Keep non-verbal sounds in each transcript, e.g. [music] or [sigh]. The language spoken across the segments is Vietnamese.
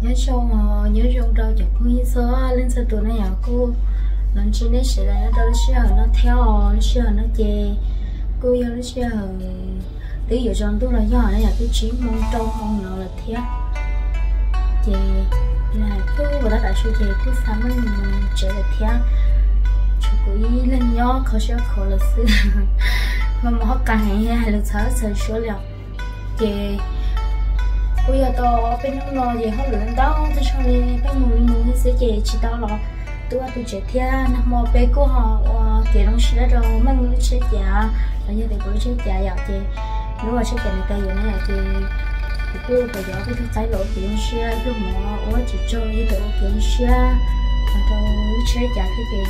nhớ xong nhớ trong đâu chụp hơi số lên sao tụi nó nhà cô. Lần trên đấy sẽ là nó đâu nó sẽ nó theo, nó sẽ nó chè cô yêu nó sẽ ở tí giờ trong tôi là do nó nhà cái chỉ môn trâu không nó là theo chè là cô và đã số chè cô sáng mình chè là theo chú cô ý lên nhỏ khó sẽ khó là sư [laughs] mà mà họ càng ngày hay là sợ sợ số liệu. Chè bây giờ tôi bên trong nó gì không luyện đâu tôi cho nên bên mùi mình sẽ chè chỉ tao lo tôi tôi trẻ thia nằm mò bé cô họ. Kể nó sẽ đâu? Mấy người sẽ giả là như thế cũng sẽ giả giả thì nếu mà sẽ giả này tay dùng này thì thì cô bây giờ cái thứ trái lỗ thì nó sẽ lúc mà ở chỉ cho như thế thì nó sẽ là đâu sẽ giả thế gì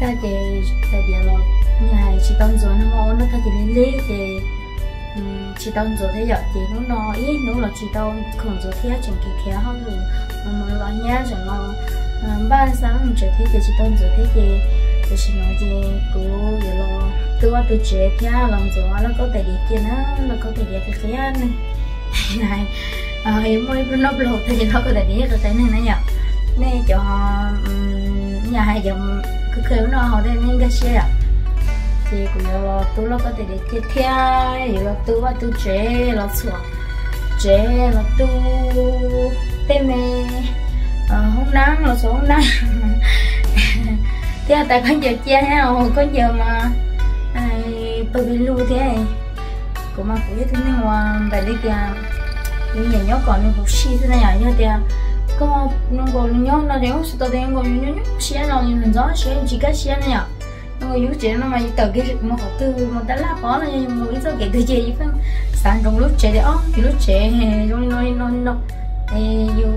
ta thì ta vì lo ngày chỉ tao rồi, nó mò nó ta chỉ lên lên thì chỉ tao rồi thế giờ thì nó ý nó là chị tao còn rồi thế chẳng kỳ kia hơn rồi mà lo nhá chẳng lo ba sáng trở thế thì chị tao rồi thấy thì thì chị nói gì cố giờ lo. Tôi ว่า tôi trẻ thế làm rồi nó có thể đi kia nó nó có thể đi cái kia [laughs] này này à em mới nó lộ thì nó có thể đi cái cái này nó nhở? Nên cho nhà hay dòng cứ kêu nó, họ đây nên cái xe à? Thì cũng là tôi lo có thể đi kia theo rồi là tôi và tôi chế là sửa chế là tôi tên mẹ hôm nắng là số nắng. [laughs] Thế là tại con giờ chia ha con giờ mà tôi bị lưu thế này. Cũng mà cũng thế này mà tại đi kìa, như nhà nhớ còn những cuộc xí thế này à, như thế à. có, nó còn nhớ nó đều sẽ tôi những còn nhớ nhớ xí nào như mình rõ xí chỉ cái xí này à người lúc trẻ nó mà tờ cái một học tư một đã là có là mỗi giờ cái từ gì phân sáng trong lúc trẻ thì ó thì lúc trẻ trong nó nó yêu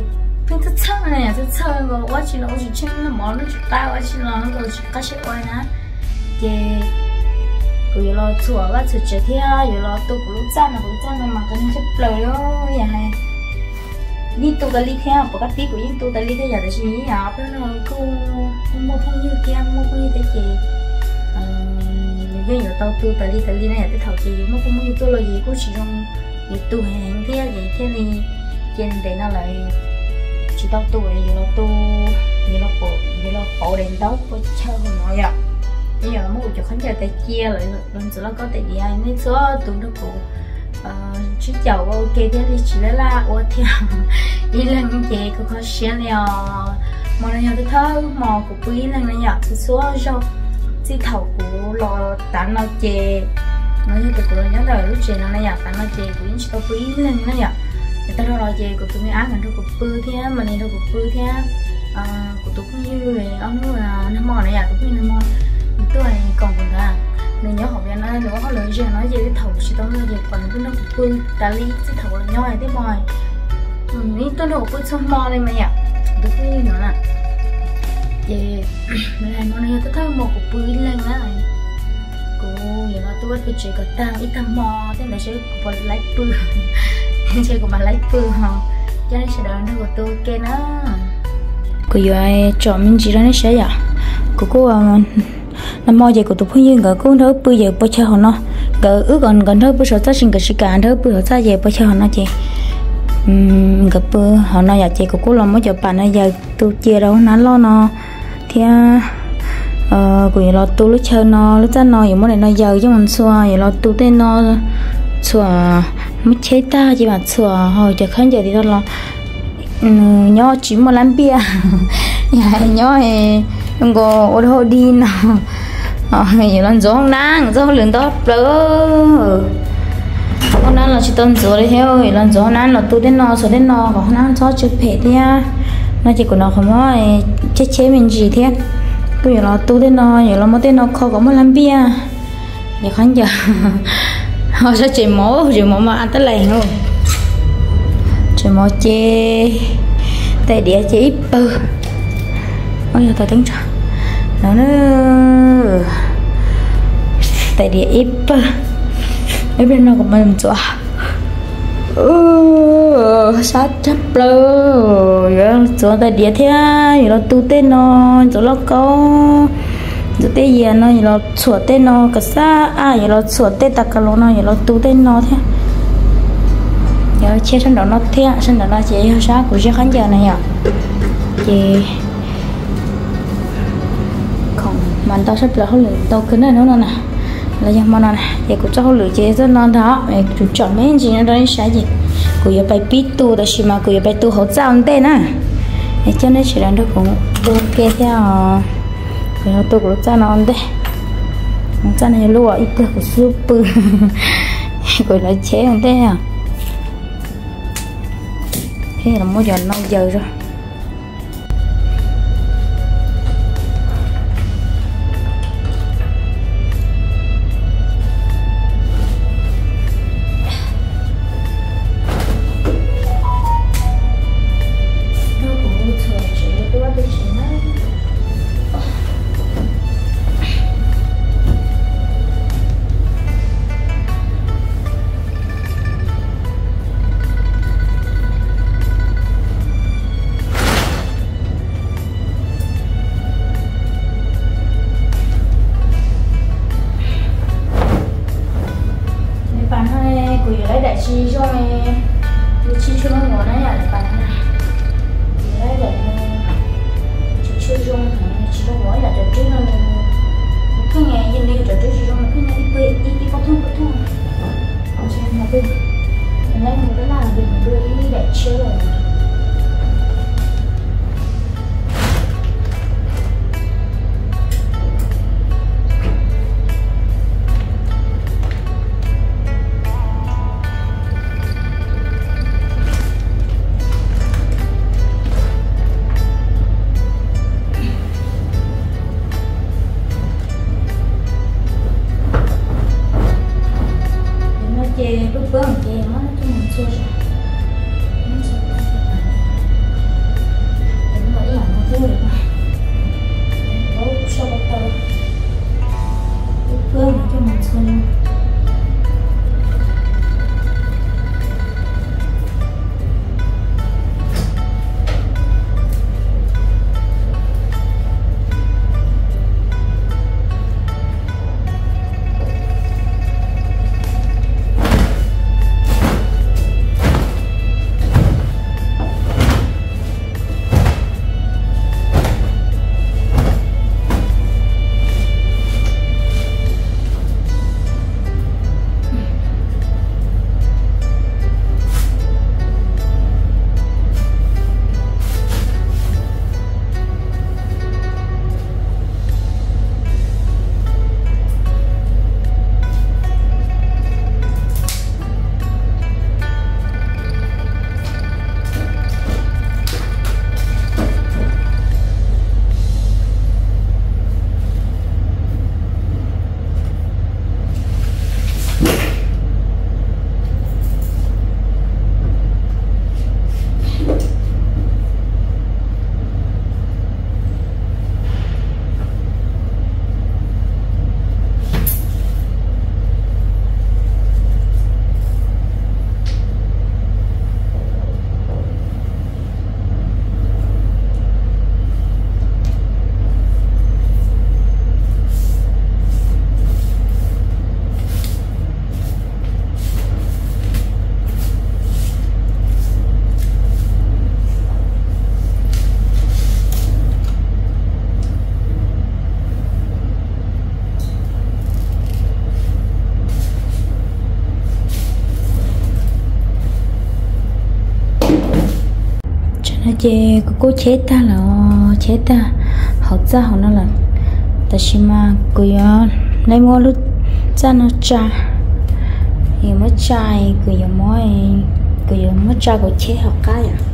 phân thức này à, thức sơ mà quá chỉ là chỉ chân nó mỏ nó chỉ tay, quá chỉ là nó chỉ cá sẽ quay nè thì rồi lo chùa và chùa trẻ thì rồi lo tôi cũng lúc ra là cũng ra là mà cái nó chấp lời đó vậy hay vì tôi đã đi theo và các tí của những tôi cái đi theo giờ thì suy nghĩ nhỏ nó cứ mua phong như kia, mua phong như thế chị bây giờ tao tu tới đi tới đi này tới thầu chị mà cũng muốn tôi là gì cũng chỉ trong gì tu hàng thế gì thế này trên để nó lại chỉ tao tu vậy nó tu như nó bộ như nó bộ đèn đấu có chơi không nói ạ bây giờ mua cho khán giả tại chia lại lần sau nó có tại gì ai nên số tụi nó cũng chú chào ok thế thì chỉ là là ô theo đi lần chị có khó xé leo mà nó nhau thơ mà của quý lần nó nhặt thì số rồi chỉ thầu của lò tán nó chè. Nó như cái của nhớ đời lúc chè nó này nhặt tán nó chè của những chỉ quý lên nó nhở người ta nói gì của tụi mình ăn rồi của bư thế mà này đâu của bư thế à của tụi cũng như vậy ông nói là nó mò này à tụi cũng nó mò. Tôi này còn còn là mình nhớ học viên nó nữa họ lời gì nói gì cái thầu chỉ tao nói gì còn cái nó của bư. Ta lý cái thầu là nhau này thế mòi ní tôi đâu có xong mò này mà nhỉ tụi cũng như nữa nè à. Dạ. [clears throat] về mình làm món này tôi thấy một của bự lên á cô giờ nó tôi bắt tôi chỉ có tăng ít tao mò, thế là sẽ có lấy bự chơi của bà lấy phương hả? Cho nên sẽ đợi nó của tôi kia nó cô giờ ai chọn mình chỉ ra nó sẽ vậy? Cô cô à ờ, năm mò vậy của tôi phương nhiên gỡ cô nó bây giờ bao chơi họ nó. Gỡ ước còn còn thớ bây giờ ta sinh cái sự cả thớ bây giờ ta về bao chơi họ nó chị. Gặp bơ họ nói giờ chị của cô làm mới chỗ bạn này giờ tôi chia đâu, nó lo nó thì ờ của lo tu lúc chơi nó lúc ra nó những mỗi này nó giờ chứ mình xua vậy lo tu tên nó xua mất chế ta chỉ mà xua, hồi giờ khán giờ thì nó là nhỏ chỉ một lắm bia. [laughs] Nhà nhỏ thì không có ô tô đi nó ờ lần gió không đang gió lường đó bơ hôm nay là chỉ tuần gió đấy theo lần gió nắng là tu đến nó số đến nó còn nắng gió chưa phê thế nó chỉ của nó không có chế chế mình gì thế. Cứ giờ nó tu thế nó giờ nó một thế nó khó có một làm bia. Giờ khán giờ. Họ sẽ chỉ mổ chỉ mổ mà ăn tới lèn luôn. Chỉ mổ chê. Tay đĩa chỉ ít bơ. Ôi, giờ tôi tính cho. Nó nó tay đĩa ít bơ. Ở bên nó cũng mình chỗ à? Sát chấp lơ chỗ ta địa thế rồi nó tu tên nó chỗ nó có giờ tên gì nó giờ nó sửa tên nó cả xa à giờ nó sửa tên ta cả lỗ nó giờ nó tu tên nó thế giờ chia sân đó nó thế sân đó nó chỉ sát của chiếc khán giờ này à chị còn mà tao sắp là không lửa tao cứ này nó nè là gì mà nè vậy cũng cho không lửa chế rất non đó mày chủ chọn mấy anh chị nó đấy sai gì cô yêu bài bít tu đó mà cô yêu bài tu hỗ trợ anh tên nè cho nên chỉ là nó cũng ok theo cô yêu tu cũng cho nó anh đây cho này lúa ít được của super cô nó chế anh đây à thế là mỗi giờ năm giờ rồi quỳ lấy đại chi cho em. Để chi cho nó ngồi này là bạn này. Lấy đại chỉ chơi rong này chỉ có mỗi là trò chơi nó mình cái ngày nhìn đi trò chơi chỉ rong cái ngày đi quê đi đi có thương có thương. Cho em là bên lấy một cái là mình đưa đi đại chi rồi chế cô chế ta là chế ta học ra học nó là ta chỉ mà cô yo lấy mua lúc cha nó cha thì mất trai cô yo mỗi cô yo mất cha cô chế học cái à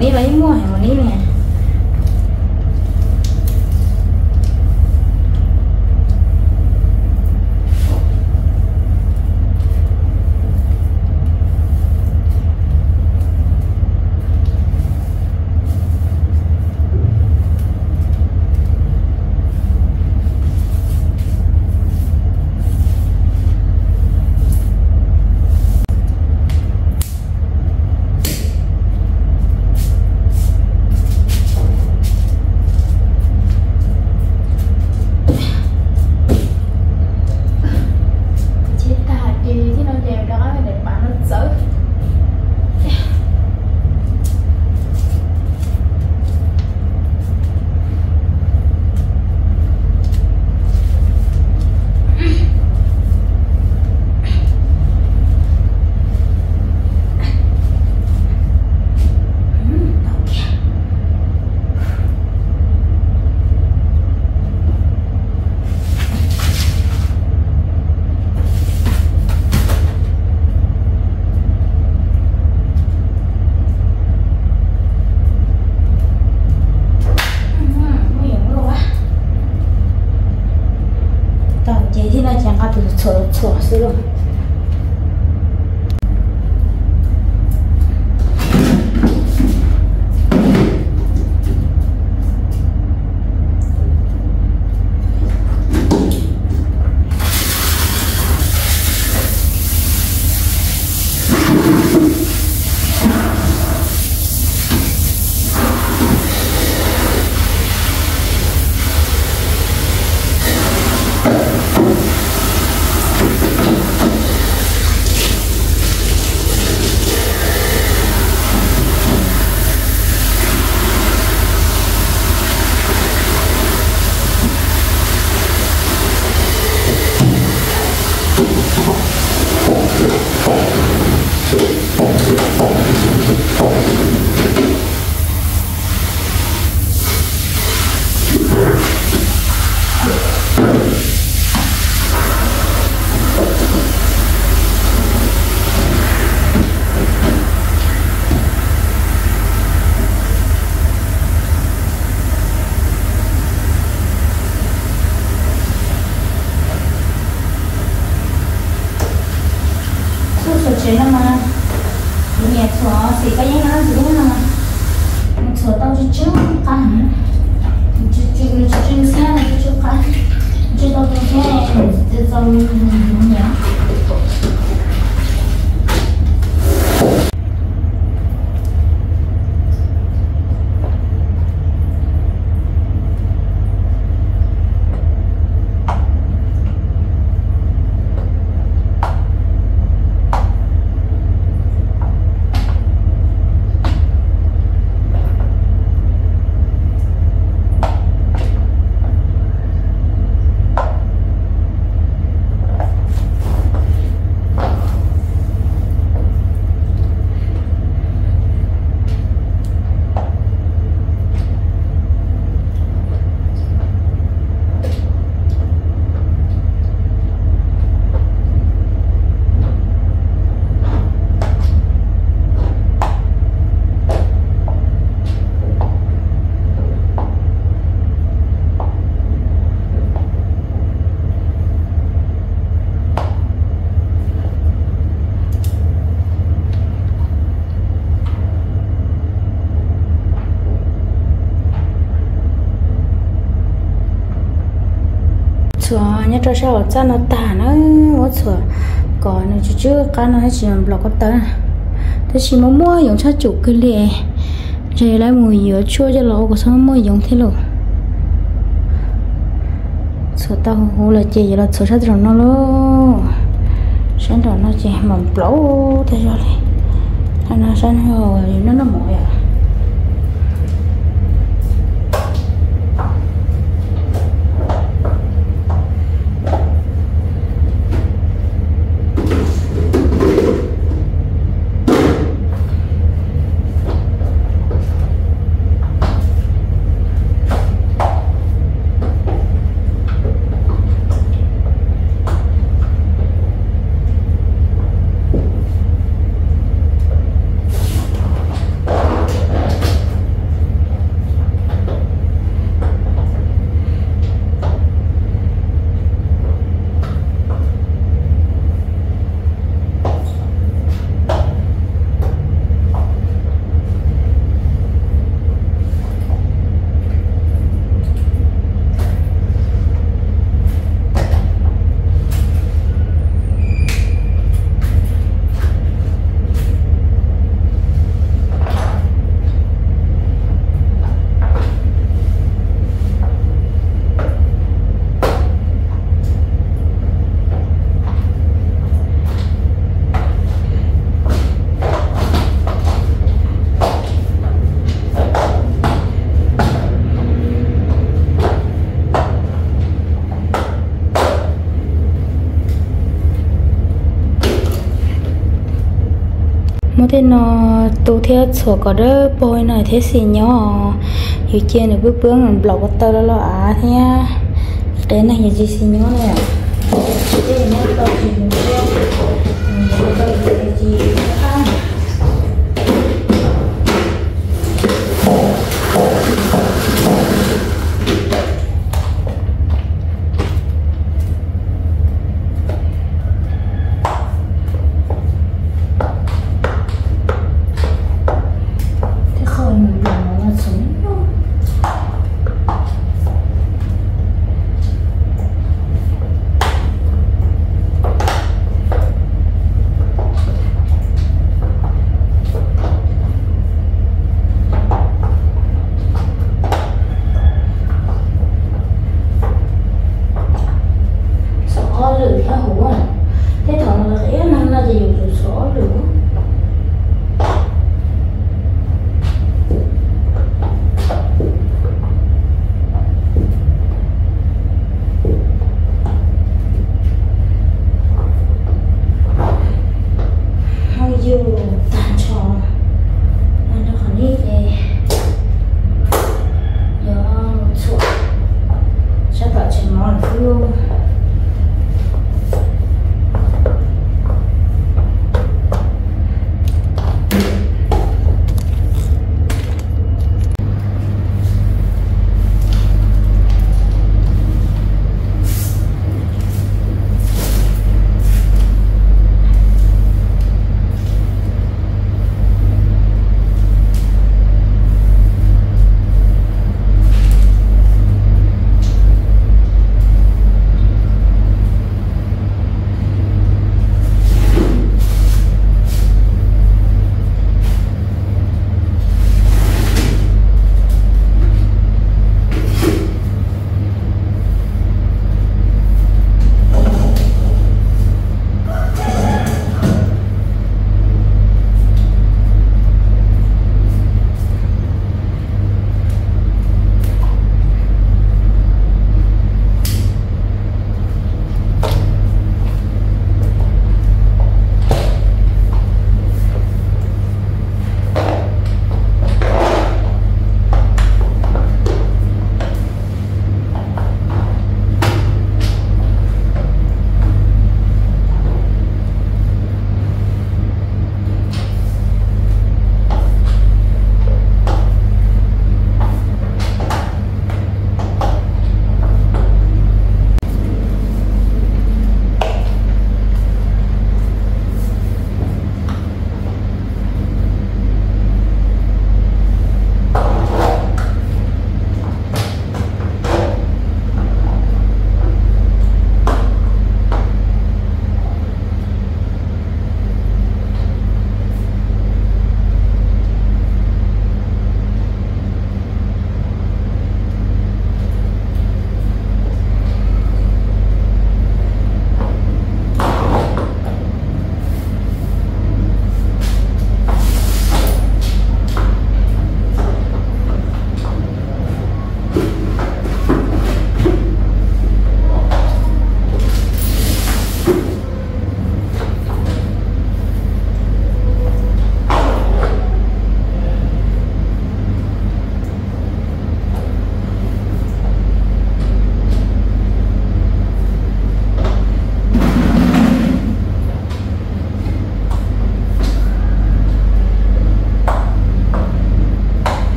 khen lấy mua hàng hồi ní nhớ cho sao cha nó tả nó mất sửa còn nó chỉ chưa cá nó chỉ làm lọc có tớ à. thế chỉ muốn mua dùng cho chủ cái lệ. Rồi lại mùi dừa chua cho lỗ của sao mua dùng thế luôn. Sửa tao hồ là chỉ là sửa sát rồi nó luôn sáng rồi nó chỉ mầm lỗ thế rồi này nó sáng rồi nó nó mỏi à. Thế nó tu theo số có đỡ bôi này thế gì nhỏ hiểu chưa được bước bước mình blog tao đó là à thế đấy này như gì nhỏ này à nhiều từ số nữa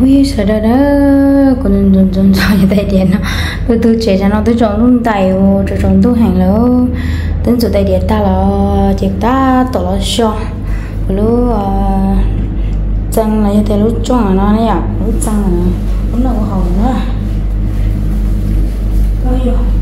ui sợ đó đó còn dần dần dần như tay điện nó tôi tôi chạy ra nó tôi chọn luôn tay ô cho chọn tôi hàng lỡ tính số tay điện ta là chỉ ta, tổ là cho. Lúc chân này thì lúc chọn nó này à lúc chân này lúc nào hồng nữa. Ôi rồi rồi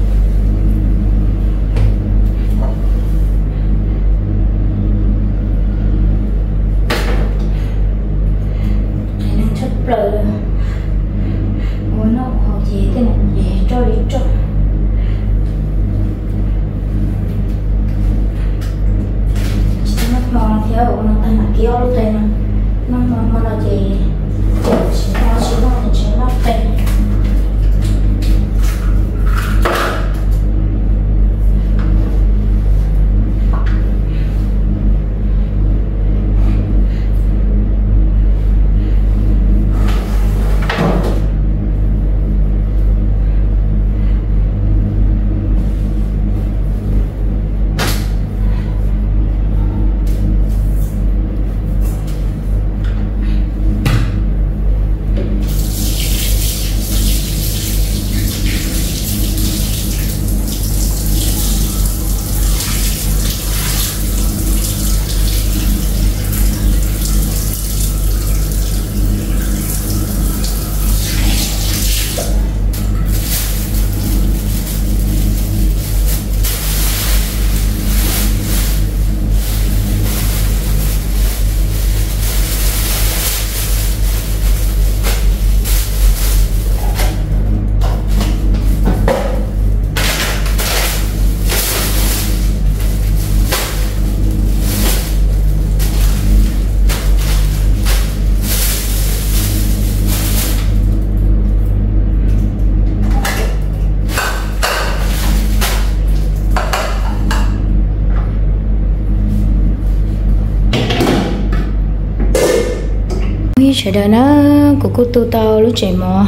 chạy đời nó của cô tu tao lúc chạy mò.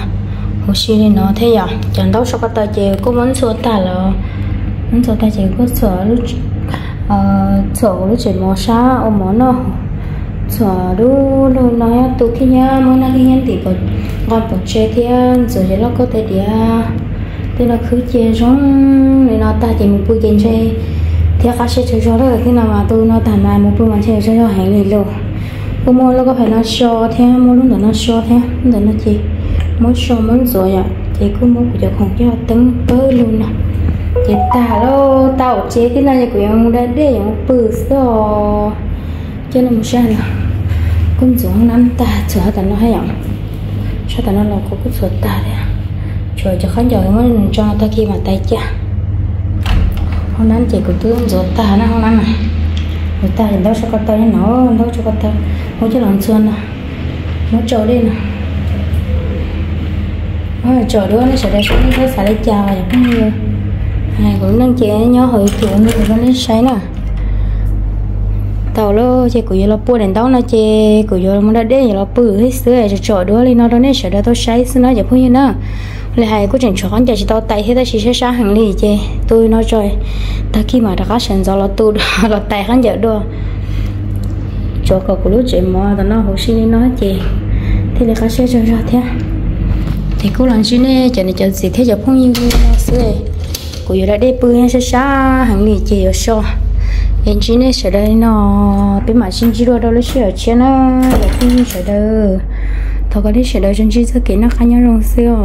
Hồ xí nên nó thế giờ chẳng đâu sao có tao chạy cô muốn số ta là muốn số ta chạy cô sợ lúc ờ sợ lúc chạy mò xa ôm mò nó sợ đu đu nói tu khi nhá muốn nói khi nhá thì còn còn còn chơi thì rồi thì nó có thể đi thế nó cứ chơi giống nên nó ta chỉ một buổi chơi thì các sẽ chơi cho đó là khi nào mà tôi nó thành mà một buổi mà chơi cho hàng này luôn cô mua nó có phải nó cho thế mua lúc đó nó cho thế. Lúc đó nó chỉ muốn cho muốn rồi à thì cô mua của cho không cho tấn bơ luôn nè chị ta lo tao chế cái này của em đã để em bự rồi. Cho nên một sao nè con giống năm ta chờ ta nó hay không sao ta nó là có cái sửa ta đấy chờ cho khán giả mới cho ta kia mà tay cha. Hôm nay chị của tôi rồi ta nó, hôm nay này người ta hiện đâu cho con tay nó đâu cho con tay nó trợ làm xuân nè nó chờ đi nè. Nó chờ đứa nó sẽ đây xuống, nó sẽ đây chào vậy cũng như này cũng đang chế nhớ hơi à. nó như nó lấy say nè tàu lo chế của giờ là bùa đèn tàu nó chế của giờ nó muốn đã đến là bự hết sữa cho chờ đứa lên, nó đó nên sẽ đã tôi say xin nó giờ cũng như nữa là hai cô chẳng chọn giờ chỉ tao tay thế ta chỉ sẽ sáng hàng lì chê. Tôi nói rồi, ta khi mà đã có sẵn rồi là tôi [laughs] là tay hắn giờ đó cho cậu của lúc chị mà tao nó hồ xin nó chị thì là có sẽ cho ra thế. Thì cô làm gì nè cho nên cho gì thế giờ phong như nó sẽ cô giờ đã đi bơi sẽ sáng hàng lì chị ở sau anh chỉ nè sẽ đây nó bên mà xin chỉ đồ đâu lấy sửa trên nó là không sẽ đâu. Thôi cái đi sẽ đâu chân chỉ cho kỹ nó khá nhau rồi sữa